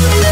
Yeah.